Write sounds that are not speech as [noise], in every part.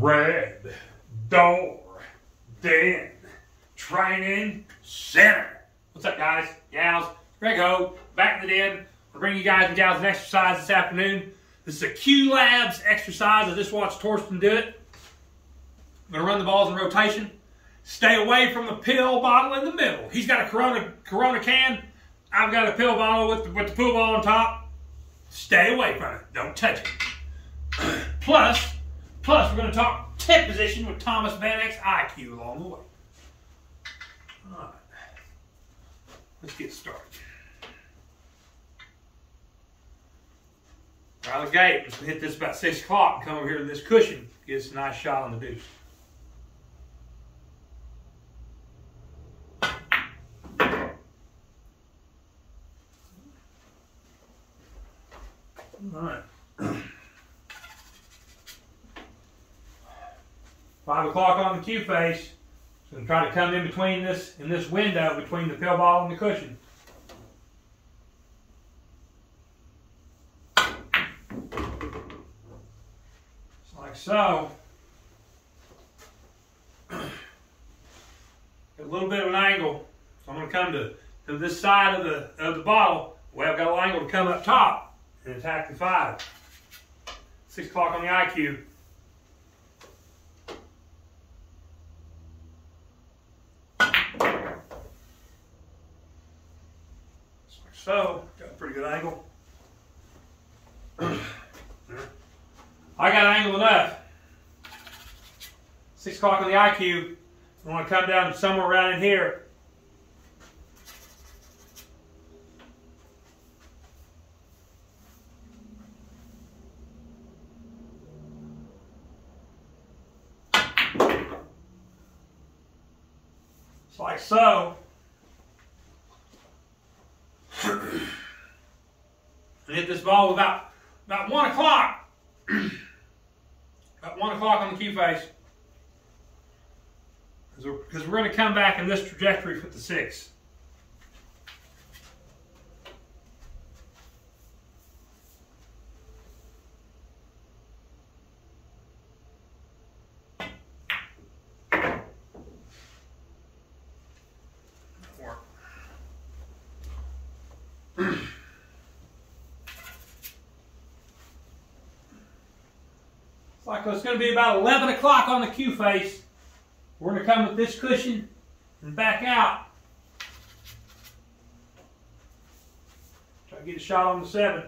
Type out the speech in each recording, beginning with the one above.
Red Door Den Training Center. What's up, guys, gals? Greg Hogue, back in the den. We're bringing you guys and gals an exercise this afternoon. This is a Cue Labs exercise. I just watched Torsten do it. I'm going to run the balls in rotation. Stay away from the pill bottle in the middle. He's got a Corona Corona can. I've got a pill bottle with the, with the pool ball on top. Stay away from it. Don't touch it. [clears throat] Plus, plus we're going to talk tip position with Thomas Van iCue along the way. All right. Let's get started. Out of the gate, let's hit this about 6 o'clock and come over here to this cushion. Get us a nice shot on the deuce. All right. [clears throat] Five o'clock on the cue face. So I'm trying to come in between this in this window between the pill ball and the cushion. Just like so. [clears throat] a little bit of an angle. So I'm going to come to, to this side of the of the bottle. Well, I've got a angle to come up top and attack the five. Six o'clock on the iCue. So, angle. I got angle enough. Six o'clock on the iCue. I want to come down somewhere around in here. Just like so. this ball about, about 1 o'clock. about 1 o'clock on the cue face. Because we're, we're going to come back in this trajectory for the 6. Like it's going to be about 11 o'clock on the cue face. We're going to come with this cushion and back out. Try to get a shot on the seven.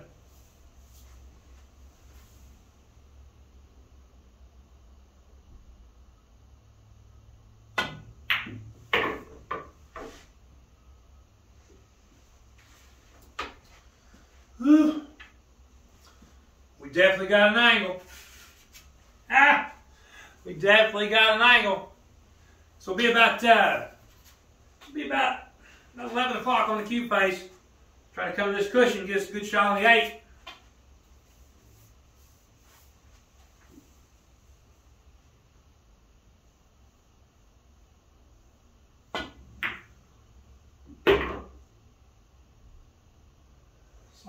Whew. We definitely got an angle. We definitely got an angle. So it'll be about uh, be about, about 11 o'clock on the cue face. Try to come to this cushion, get us a good shot on the eight.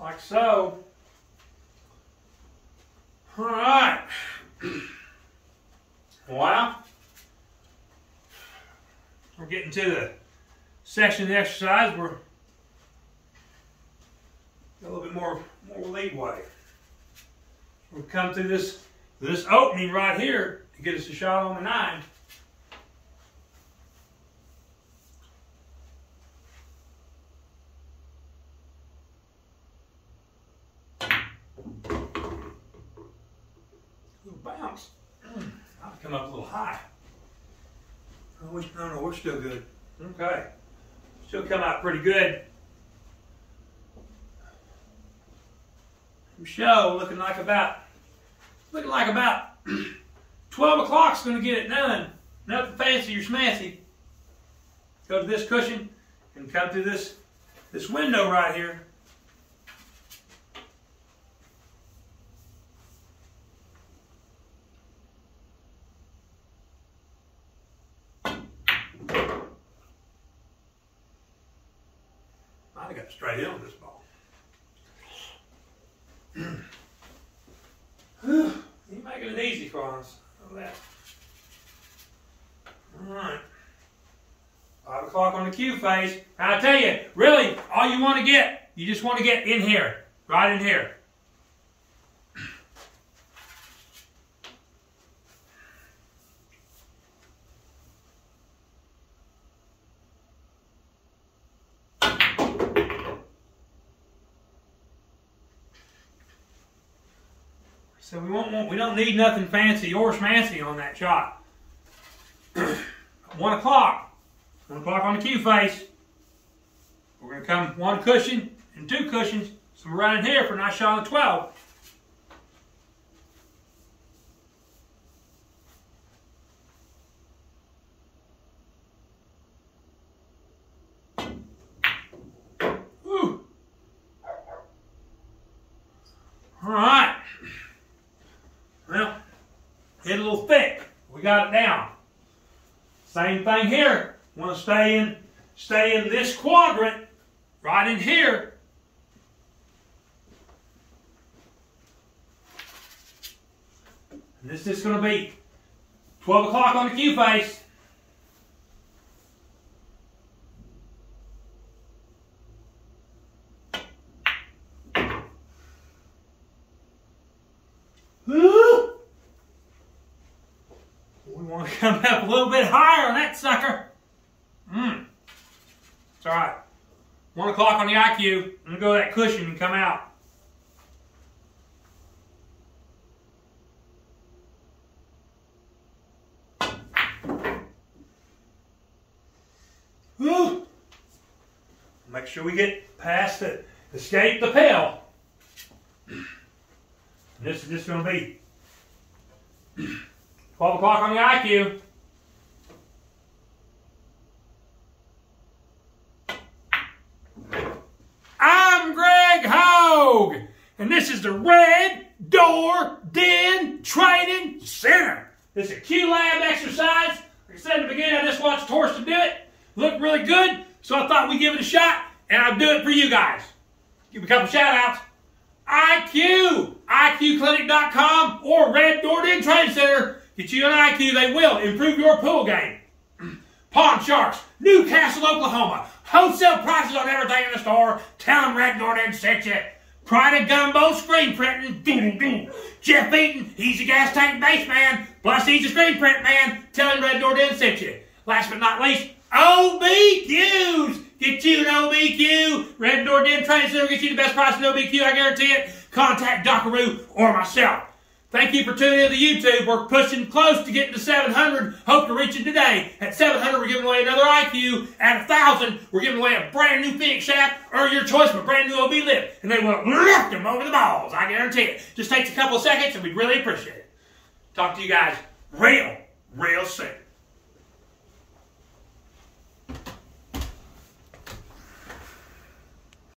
Like so. All right. Well, we're getting to the section of the exercise where a little bit more more leeway. We'll come through this this opening right here to get us a shot on the nine. Bounce. Come up a little high. Oh, we, no, no, we're still good. Okay. Still come out pretty good. Show looking like about, looking like about [clears throat] 12 o'clock's going to get it done. Nothing fancy or smancy. Go to this cushion and come through this, this window right here. I got straight in on this ball. [clears throat] You're making it easy for us. All right. Five o'clock on the cue phase. And I tell you, really, all you want to get, you just want to get in here, right in here. So we won't want, we don't need nothing fancy or schmancy on that shot. [clears throat] one o'clock. One o'clock on the cue face. We're to come one cushion and two cushions. So we're running here for a nice shot of 12. All right. Hit a little thick. We got it down. Same thing here. Want to stay in, stay in this quadrant, right in here. And this is going to be 12 o'clock on the cue face. want to come up a little bit higher on that sucker. Mmm. It's all right. One o'clock on the iCue. I'm to go to that cushion and come out. Whew. Make sure we get past it. Escape the pill. [clears throat] This is just to be 12 o'clock on the iCue. I'm Greg Hogue, and this is the Red Door Den Training Center. Is a Cue-Lab exercise. Like I said in the beginning, I just watched Torsten do it. Looked really good, so I thought we'd give it a shot, and I'll do it for you guys. Give a couple shout outs. iCue, IQClinic.com, or Red Door Den Training Center. Get you an iCue, they will improve your pool game. Pawn Sharks, Newcastle, Oklahoma. Wholesale prices on everything in the store. Tell them Red Door didn't you. Pride of Gumbo screen printing. Doo, doo. Jeff Eaton, he's a gas tank base man. Plus, he's a screen print man. Tell him Red didn't set you. Last but not least, OB Cues. Get you an OB Cue. Red Den Training Center get you the best price in OB Cue, I guarantee it. Contact Dockaroo or myself. Thank you for tuning in to YouTube. We're pushing close to getting to 700. Hope to reach it today. At 700, we're giving away another iCue. At 1,000, we're giving away a brand new Phoenix shaft or your choice of a brand new OB lift. And they will lift them over the balls. I guarantee it. Just takes a couple seconds and we'd really appreciate it. Talk to you guys real, real soon.